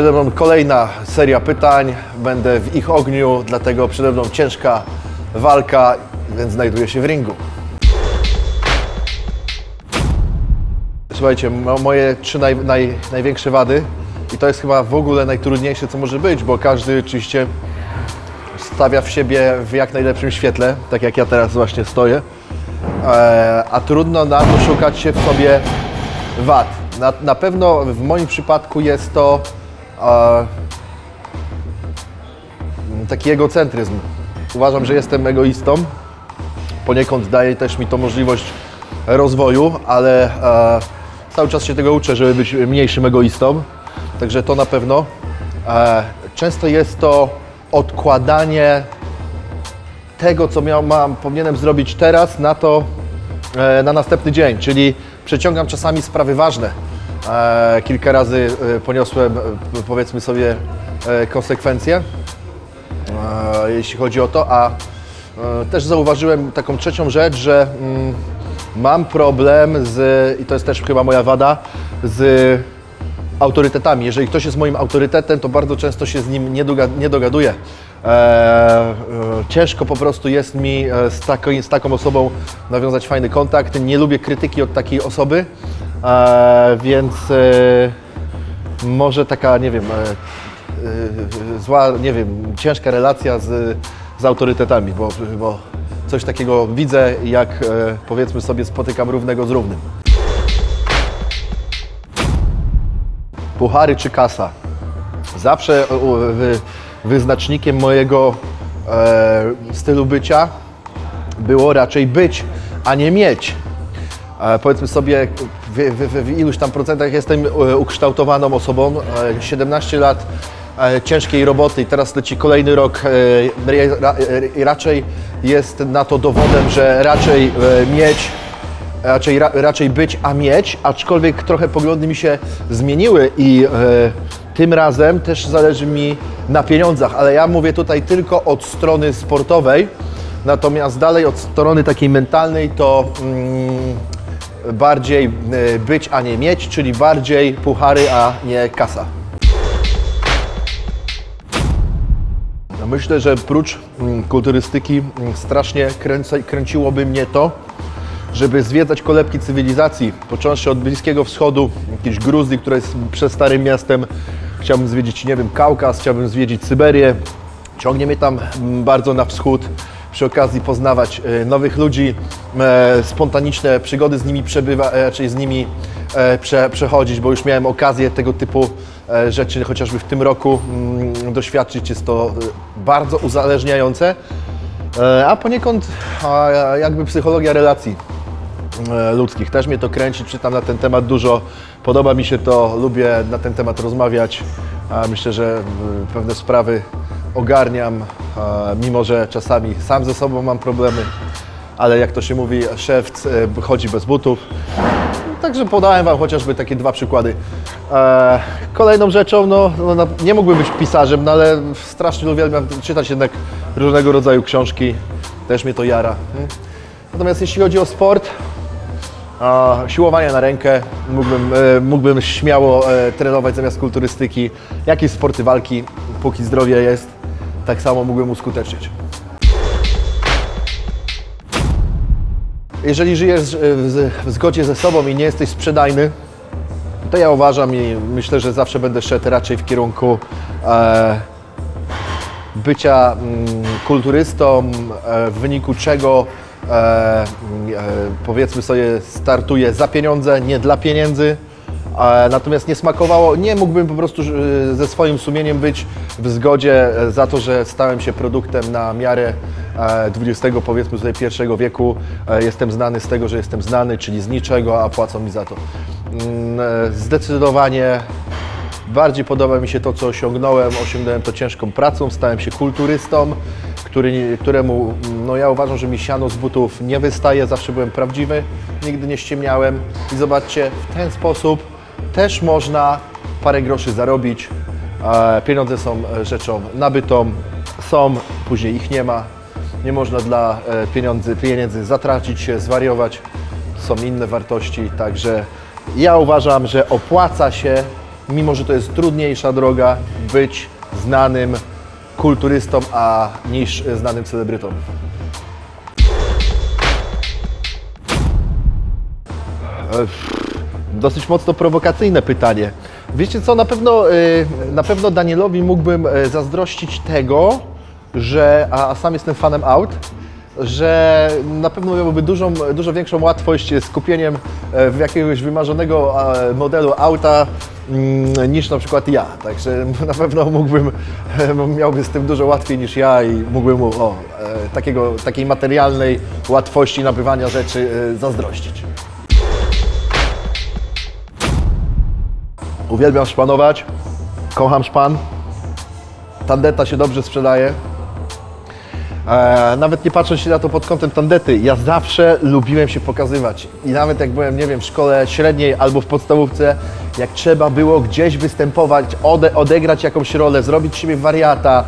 Przede mną kolejna seria pytań. Będę w ich ogniu, dlatego przede mną ciężka walka, więc znajduję się w ringu. Słuchajcie, mo- moje trzy naj, naj, największe wady i to jest chyba w ogóle najtrudniejsze, co może być, bo każdy oczywiście stawia w siebie w jak najlepszym świetle, tak jak ja teraz właśnie stoję, e, a trudno nam szukać się w sobie wad. Na, na pewno w moim przypadku jest to e, taki egocentryzm. Uważam, że jestem egoistą. Poniekąd daje też mi to możliwość rozwoju, ale e, cały czas się tego uczę, żeby być mniejszym egoistą. Także to na pewno. E, często jest to odkładanie tego, co miał, mam, powinienem zrobić teraz, na to, e, na następny dzień, czyli przeciągam czasami sprawy ważne. E, kilka razy e, poniosłem, e, powiedzmy sobie, konsekwencje, jeśli chodzi o to, a też zauważyłem taką trzecią rzecz, że mm, mam problem z, i to jest też chyba moja wada, z autorytetami. Jeżeli ktoś jest moim autorytetem, to bardzo często się z nim nie, doga, nie dogaduję. E, e, ciężko po prostu jest mi z, taką, z taką osobą nawiązać fajny kontakt. Nie lubię krytyki od takiej osoby, więc e, może taka, nie wiem, e, e, zła, nie wiem, ciężka relacja z, z autorytetami, bo, bo coś takiego widzę, jak e, powiedzmy sobie spotykam równego z równym. puchary czy kasa. Zawsze e, wyznacznikiem mojego e, stylu bycia było raczej być, a nie mieć. E, powiedzmy sobie, w, w, w iluś tam procentach jestem e, ukształtowaną osobą. E, 17 lat e, ciężkiej roboty i teraz leci kolejny rok e, ra, ra, e, raczej jest na to dowodem, że raczej e, mieć raczej, ra, raczej być, a mieć, aczkolwiek trochę poglądy mi się zmieniły i e, tym razem też zależy mi na pieniądzach, ale ja mówię tutaj tylko od strony sportowej, natomiast dalej od strony takiej mentalnej to mm, bardziej e, być, a nie mieć, czyli bardziej puchary, a nie kasa. No Myślę, że prócz mm, kulturystyki mm, strasznie kręca, kręciłoby mnie to, żeby zwiedzać kolebki cywilizacji, począwszy od Bliskiego Wschodu, jakiejś Gruzji, która jest przez starym miastem. Chciałbym zwiedzić, nie wiem, Kaukaz, chciałbym zwiedzić Syberię. Ciągnie mnie tam mm, bardzo na wschód. Przy okazji poznawać e, nowych ludzi, e, spontaniczne przygody z nimi przebywa, e, raczej z nimi prze, przechodzić, bo już miałem okazję tego typu rzeczy chociażby w tym roku mm, doświadczyć. Jest to bardzo uzależniające, a poniekąd jakby psychologia relacji ludzkich. Też mnie to kręci, czytam na ten temat dużo, podoba mi się to, lubię na ten temat rozmawiać. Myślę, że e, pewne sprawy ogarniam, a mimo że czasami sam ze sobą mam problemy, ale jak to się mówi, szewc e, chodzi bez butów. Także podałem Wam chociażby takie dwa przykłady. E, kolejną rzeczą, no, no na- nie mógłbym być pisarzem, no ale strasznie uwielbiam czytać jednak różnego rodzaju książki. Też mnie to jara. nie? Natomiast jeśli chodzi o sport, a, siłowania na rękę, mógłbym, e, mógłbym śmiało e, trenować zamiast kulturystyki. Jakieś sporty walki, póki zdrowie jest, tak samo mógłbym uskutecznić. Jeżeli żyjesz w, zgodzie ze sobą i nie jesteś sprzedajny, to ja uważam i myślę, że zawsze będę szedł raczej w kierunku e, bycia mm, kulturystą, e, w wyniku czego e, e, powiedzmy sobie startuję za pieniądze, nie dla pieniędzy. E, Natomiast nie smakowało, nie mógłbym po prostu e, ze swoim sumieniem być w zgodzie e, za to, że stałem się produktem na miarę e, XX powiedzmy sobie pierwszego wieku. E, Jestem znany z tego, że jestem znany, czyli z niczego, a płacą mi za to. Mm, e, Zdecydowanie Bardziej podoba mi się to, co osiągnąłem. Osiągnąłem to ciężką pracą, stałem się kulturystą, który, któremu no ja uważam, że mi siano z butów nie wystaje, zawsze byłem prawdziwy, nigdy nie ściemniałem. I zobaczcie, w ten sposób też można parę groszy zarobić. E, Pieniądze są e, rzeczą nabytą, są, później ich nie ma. Nie można dla e, pieniędzy, pieniędzy zatracić się, zwariować. Są inne wartości, także ja uważam, że opłaca się mimo że to jest trudniejsza droga, być znanym kulturystą, a niż znanym celebrytą. Dosyć mocno prowokacyjne pytanie. Wiecie co, na pewno, y, na pewno Danielowi mógłbym y, zazdrościć tego, że, a, sam jestem fanem aut, że na pewno miałby dużą, dużo większą łatwość z kupieniem e, jakiegoś wymarzonego modelu auta mm, niż na przykład ja. Także na pewno mógłbym, miałby z tym dużo łatwiej niż ja i mógłbym mu o, e, takiego, takiej materialnej łatwości nabywania rzeczy e, zazdrościć. Uwielbiam szpanować, kocham szpan. Tandeta się dobrze sprzedaje. E, nawet nie patrząc się na to pod kątem tandety, ja zawsze lubiłem się pokazywać. I nawet jak byłem, nie wiem, w szkole średniej albo w podstawówce, jak trzeba było gdzieś występować, ode, odegrać jakąś rolę, zrobić siebie wariata,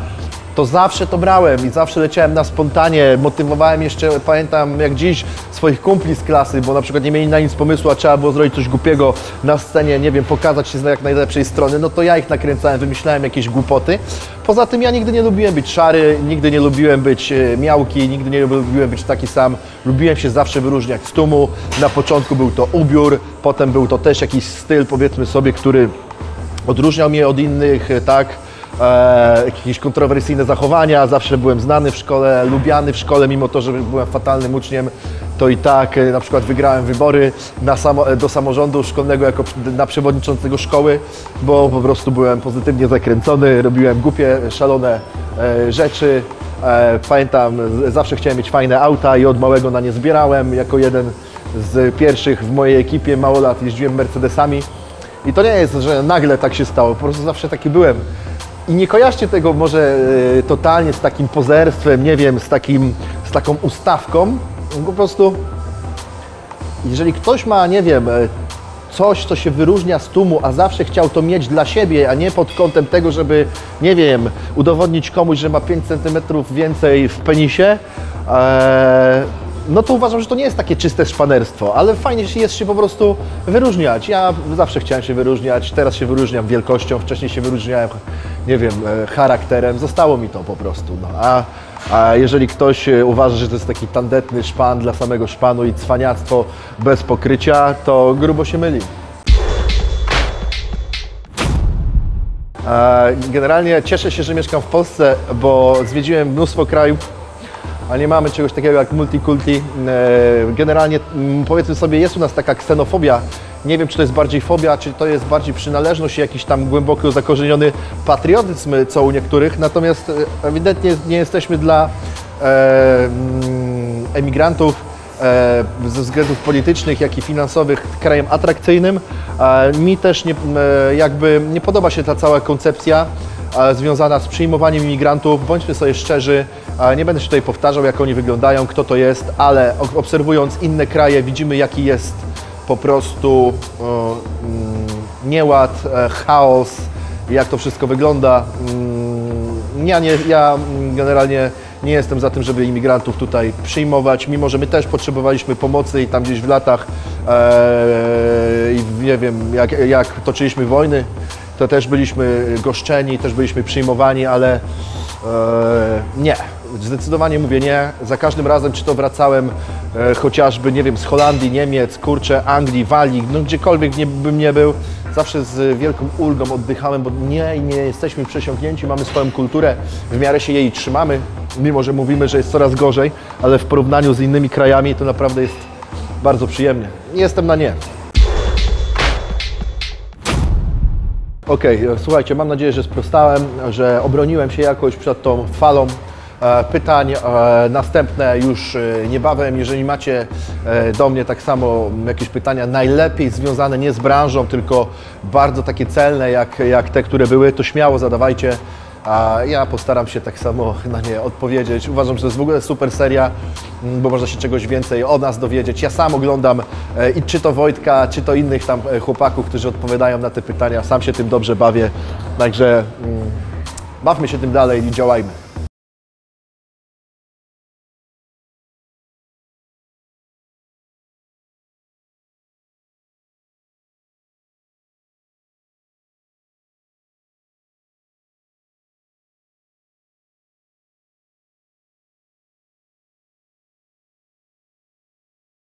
to zawsze to brałem i zawsze leciałem na spontanie. Motywowałem jeszcze, pamiętam jak dziś, swoich kumpli z klasy, bo na przykład nie mieli na nic pomysłu, a trzeba było zrobić coś głupiego na scenie, nie wiem, pokazać się z jak najlepszej strony, no to ja ich nakręcałem, wymyślałem jakieś głupoty. Poza tym ja nigdy nie lubiłem być szary, nigdy nie lubiłem być e, miałki, nigdy nie lubiłem być taki sam. Lubiłem się zawsze wyróżniać z tłumu. Na początku był to ubiór, potem był to też jakiś styl, powiedzmy sobie, który odróżniał mnie od innych, e, tak? E, jakieś kontrowersyjne zachowania. Zawsze byłem znany w szkole, lubiany w szkole, mimo to, że byłem fatalnym uczniem, to i tak e, na przykład wygrałem wybory na samo, e, do samorządu szkolnego jako na przewodniczącego szkoły, bo po prostu byłem pozytywnie zakręcony, robiłem głupie, szalone e, rzeczy. E, pamiętam, zawsze chciałem mieć fajne auta i od małego na nie zbierałem. Jako jeden z pierwszych w mojej ekipie mało lat jeździłem Mercedesami. I to nie jest, że nagle tak się stało, po prostu zawsze taki byłem. I nie kojarzcie tego może e, totalnie z takim pozerstwem, nie wiem, z, takim, z taką ustawką. Po prostu, jeżeli ktoś ma, nie wiem, e, coś, co się wyróżnia z tłumu, a zawsze chciał to mieć dla siebie, a nie pod kątem tego, żeby, nie wiem, udowodnić komuś, że ma 5 cm więcej w penisie, e, no to uważam, że to nie jest takie czyste szpanerstwo, ale fajnie jest się po prostu wyróżniać. Ja zawsze chciałem się wyróżniać, teraz się wyróżniam wielkością, wcześniej się wyróżniałem, nie wiem, e, charakterem, zostało mi to po prostu. No. A, a jeżeli ktoś e, uważa, że to jest taki tandetny szpan dla samego szpanu i cwaniactwo bez pokrycia, to grubo się myli. E, Generalnie cieszę się, że mieszkam w Polsce, bo zwiedziłem mnóstwo krajów, a nie mamy czegoś takiego jak multikulti. E, Generalnie mm, powiedzmy sobie, jest u nas taka ksenofobia. Nie wiem, czy to jest bardziej fobia, czy to jest bardziej przynależność jakiś tam głęboko zakorzeniony patriotyzm, co u niektórych. Natomiast e, ewidentnie nie jesteśmy dla e, mm, emigrantów ze względów politycznych, jak i finansowych krajem atrakcyjnym. Mi też nie, jakby nie podoba się ta cała koncepcja związana z przyjmowaniem imigrantów. Bądźmy sobie szczerzy, e, nie będę się tutaj powtarzał, jak oni wyglądają, kto to jest, ale obserwując inne kraje, widzimy, jaki jest po prostu e, mm, nieład, e, chaos, jak to wszystko wygląda. Mm, Ja, nie, ja generalnie nie jestem za tym, żeby imigrantów tutaj przyjmować, mimo że my też potrzebowaliśmy pomocy i tam gdzieś w latach, e, nie wiem, jak, jak toczyliśmy wojny, to też byliśmy goszczeni, też byliśmy przyjmowani, ale e, nie. Zdecydowanie mówię nie. Za każdym razem, czy to wracałem e, chociażby, nie wiem, z Holandii, Niemiec, kurczę, Anglii, Walii, no gdziekolwiek nie, bym nie był, zawsze z wielką ulgą oddychałem, bo nie, nie jesteśmy przesiąknięci, mamy swoją kulturę, w miarę się jej trzymamy, mimo że mówimy, że jest coraz gorzej, ale w porównaniu z innymi krajami to naprawdę jest bardzo przyjemnie. Nie jestem na nie. Okej, e, słuchajcie, mam nadzieję, że sprostałem, że obroniłem się jakoś przed tą falą e, pytań. E, Następne już niebawem, jeżeli macie do mnie tak samo jakieś pytania, najlepiej związane nie z branżą, tylko bardzo takie celne jak, jak te, które były, to śmiało zadawajcie. A ja postaram się tak samo na nie odpowiedzieć. Uważam, że to jest w ogóle super seria, m, bo można się czegoś więcej o nas dowiedzieć. Ja sam oglądam e, i czy to Wojtka, czy to innych tam e, chłopaków, którzy odpowiadają na te pytania. Sam się tym dobrze bawię. Także mm, bawmy się tym dalej i działajmy.